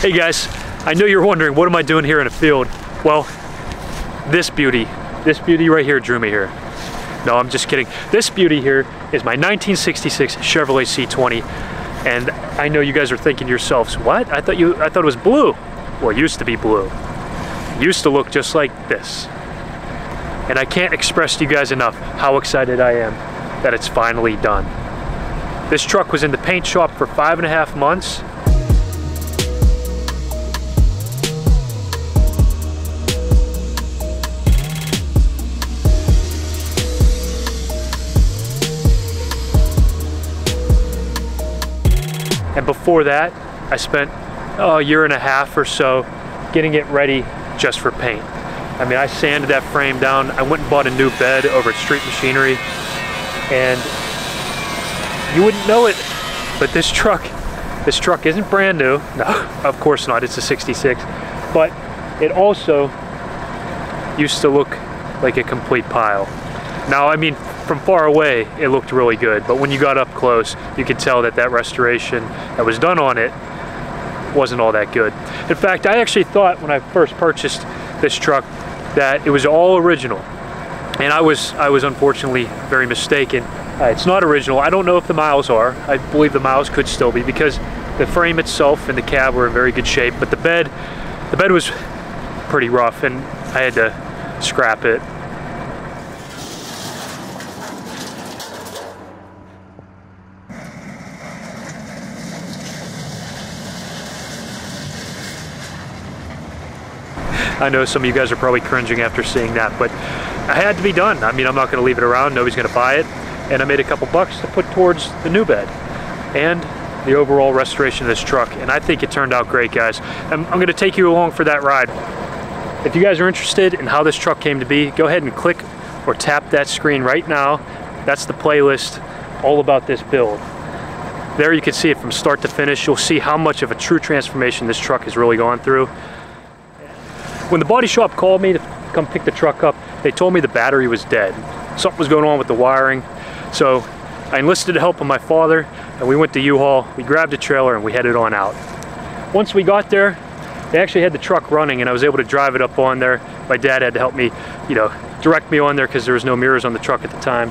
Hey guys, I know you're wondering, what am I doing here in a field? Well, this beauty, this beauty right here drew me here. No, I'm just kidding. This beauty here is my 1966 Chevrolet C20. And I know you guys are thinking yourselves, what? I thought you I thought it was blue. Well, it used to be blue. It used to look just like this. And I can't express to you guys enough how excited I am that it's finally done. This truck was in the paint shop for five and a half months And before that, I spent a year and a half or so getting it ready just for paint. I mean, I sanded that frame down. I went and bought a new bed over at Street Machinery. And you wouldn't know it, but this truck, this truck isn't brand new. No, of course not, it's a 66. But it also used to look like a complete pile. Now, I mean, from far away, it looked really good, but when you got up close, you could tell that that restoration that was done on it wasn't all that good. In fact, I actually thought when I first purchased this truck that it was all original, and I was I was unfortunately very mistaken. Uh, it's not original. I don't know if the miles are. I believe the miles could still be because the frame itself and the cab were in very good shape, but the bed, the bed was pretty rough, and I had to scrap it I know some of you guys are probably cringing after seeing that, but I had to be done. I mean, I'm not going to leave it around. Nobody's going to buy it. And I made a couple bucks to put towards the new bed and the overall restoration of this truck. And I think it turned out great, guys. I'm, I'm going to take you along for that ride. If you guys are interested in how this truck came to be, go ahead and click or tap that screen right now. That's the playlist all about this build. There you can see it from start to finish. You'll see how much of a true transformation this truck has really gone through. When the body shop called me to come pick the truck up, they told me the battery was dead. Something was going on with the wiring. So I enlisted the help of my father and we went to U-Haul, we grabbed a trailer and we headed on out. Once we got there, they actually had the truck running and I was able to drive it up on there. My dad had to help me, you know, direct me on there because there was no mirrors on the truck at the time.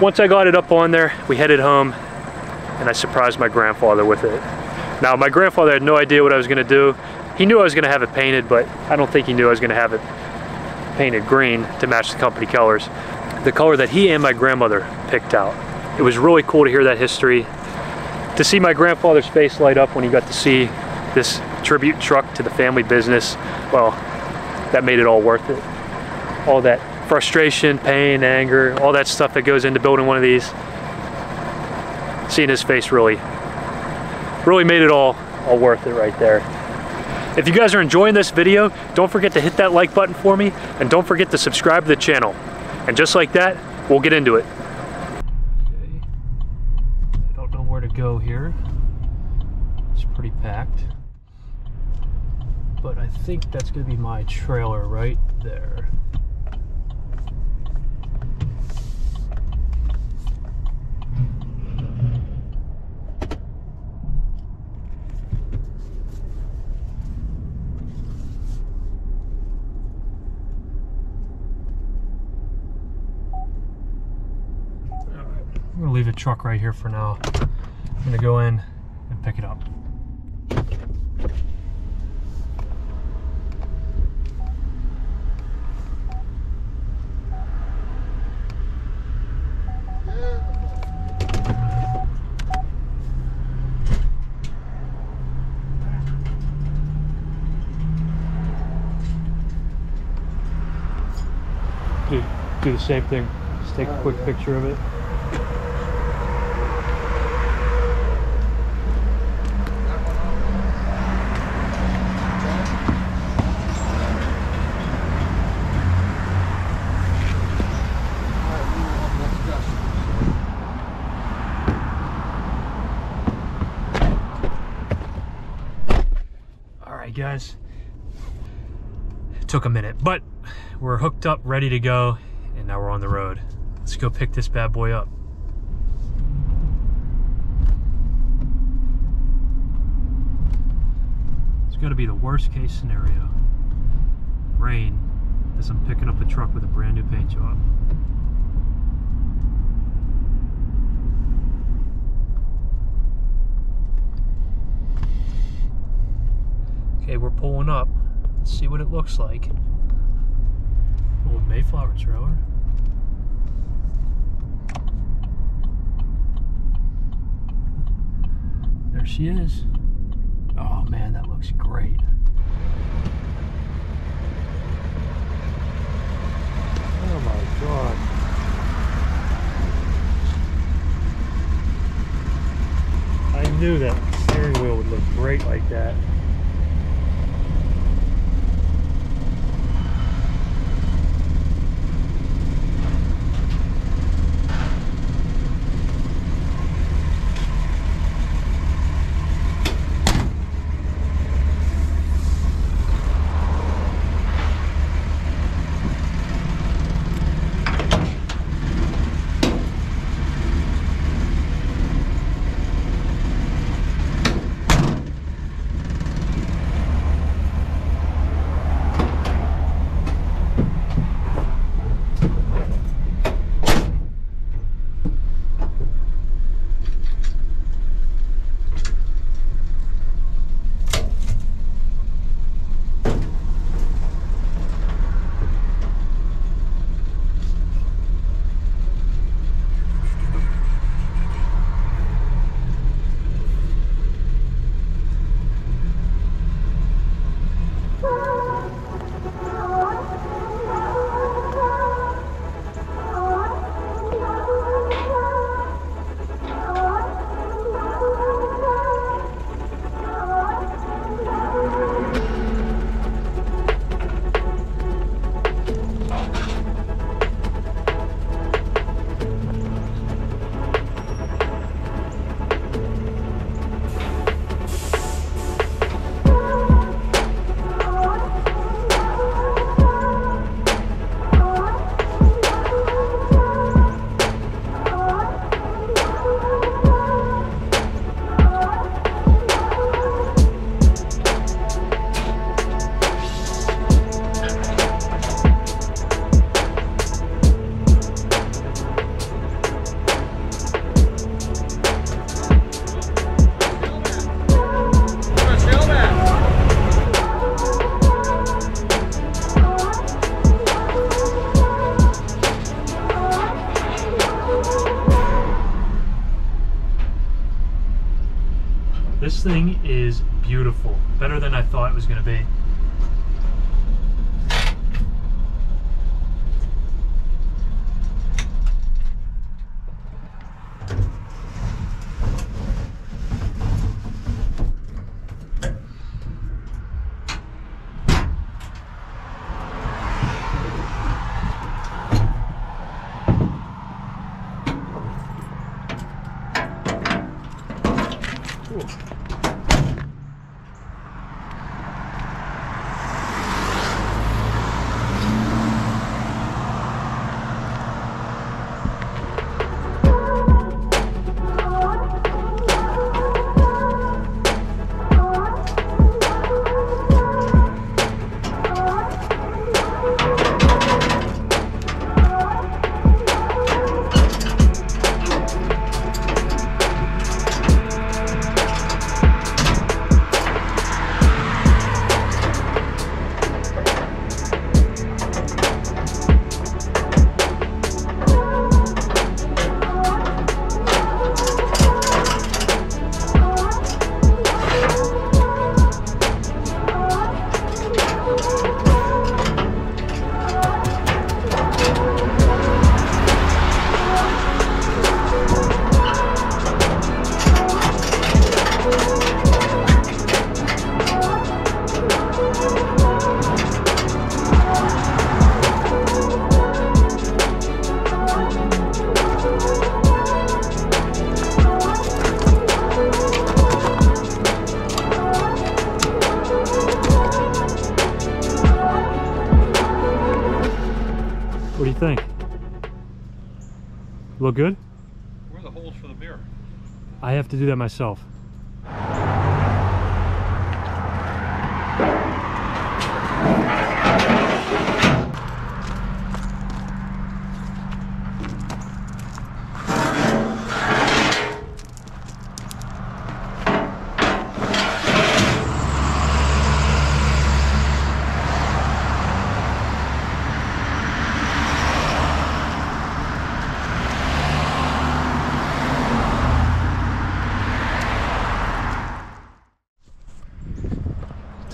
Once I got it up on there, we headed home and I surprised my grandfather with it. Now, my grandfather had no idea what I was gonna do. He knew I was going to have it painted, but I don't think he knew I was going to have it painted green to match the company colors. The color that he and my grandmother picked out. It was really cool to hear that history. To see my grandfather's face light up when he got to see this tribute truck to the family business, well, that made it all worth it. All that frustration, pain, anger, all that stuff that goes into building one of these. Seeing his face really, really made it all, all worth it right there. If you guys are enjoying this video, don't forget to hit that like button for me and don't forget to subscribe to the channel. And just like that, we'll get into it. Okay. I don't know where to go here. It's pretty packed. But I think that's gonna be my trailer right there. leave the truck right here for now. I'm gonna go in and pick it up. Do, do the same thing. Just take a oh, quick picture of it. guys. It took a minute, but we're hooked up, ready to go, and now we're on the road. Let's go pick this bad boy up. got to be the worst case scenario. Rain, as I'm picking up a truck with a brand new paint job. Okay, we're pulling up. Let's see what it looks like. Old Mayflower trailer. There she is. Oh man, that looks great. Oh my god. I knew that steering wheel would look great like that. Is beautiful. Better than I thought it was going to be. Good? Where are the holes for the mirror? I have to do that myself.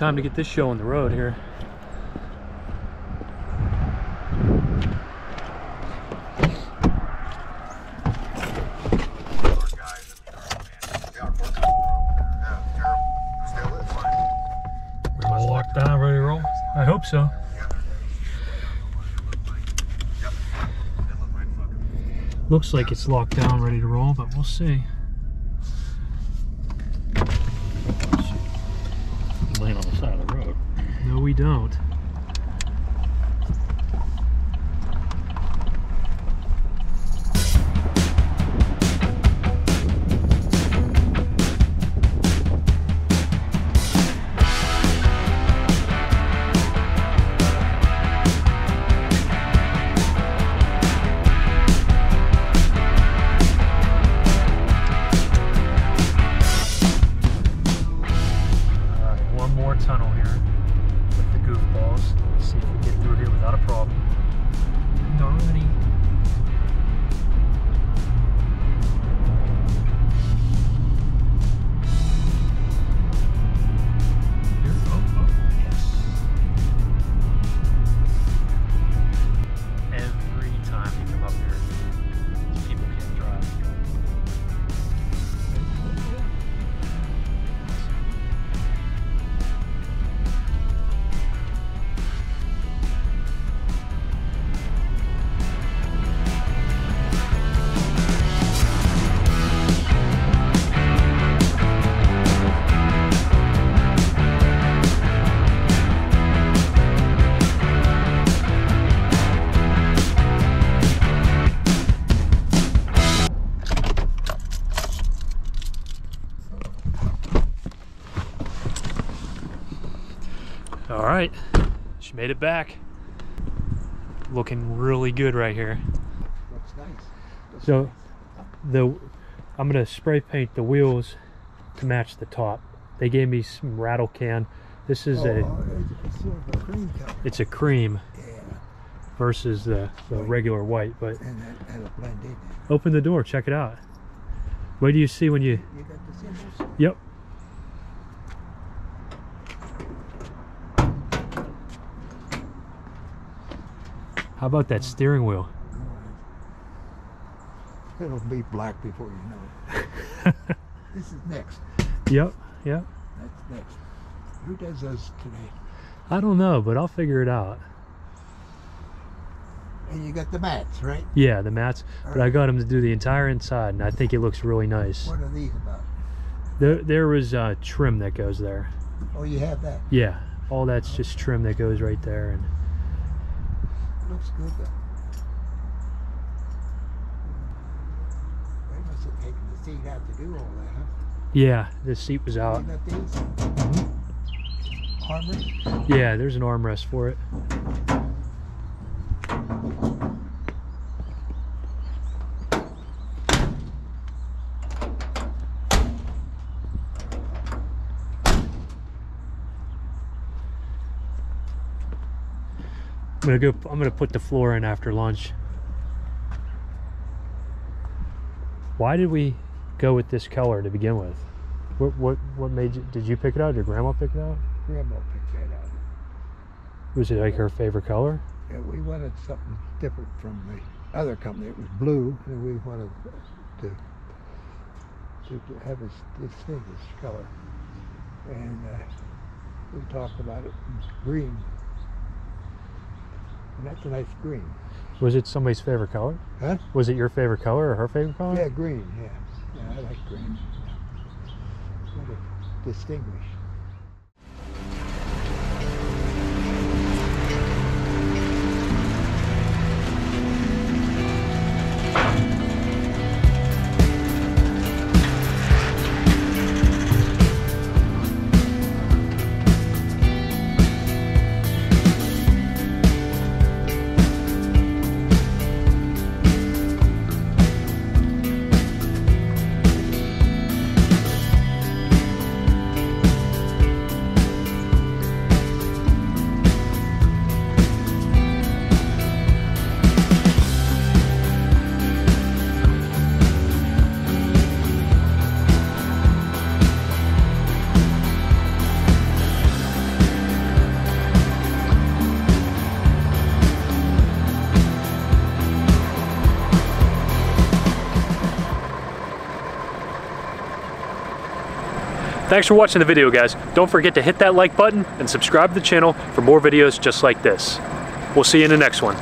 Time to get this show on the road here. We're locked down, ready to roll? I hope so. Looks like it's locked down, ready to roll, but we'll see. Laying on the side of the road. No, we don't. One more tunnel here goofballs. See if we get through here without a problem. And already. All right, she made it back. Looking really good right here. Looks nice. So, the I'm gonna spray paint the wheels to match the top. They gave me some rattle can. This is oh, a it's, it's sort of a cream color. it's a cream Yeah, versus the, the regular white. But and that, that'll blend in. open the door, check it out. What do you see when you? You got the symbols? Yep. How about that steering wheel? It'll be black before you know it. this is next. Yep, yep. That's next. Who does those today? I don't know, but I'll figure it out. And you got the mats, right? Yeah, the mats. But I got him to do the entire inside, and I think it looks really nice. What are these about? There, there was uh, trim that goes there. Oh, you have that. Yeah, all that's just trim that goes right there, and Looks good though. They must have taken the seat out to do all that, huh? yeah, the seat was out. Got these? Armor? Yeah, there's an armrest for it. I'm gonna go. I'm gonna put the floor in after lunch. Why did we go with this color to begin with? What what what made you? Did you pick it out? Did grandma pick it out? Grandma picked that out. Was it like her favorite color? Yeah, we wanted something different from the other company. It was blue, and we wanted to to have a s- distinguished color. And uh, we talked about it in green, and that's a nice green. Was it somebody's favorite color? Huh? Was it your favorite color or her favorite color? Yeah, green. Yeah, yeah, I like green. What a distinguished. Thanks for watching the video, guys. Don't forget to hit that like button and subscribe to the channel for more videos just like this. We'll see you in the next one.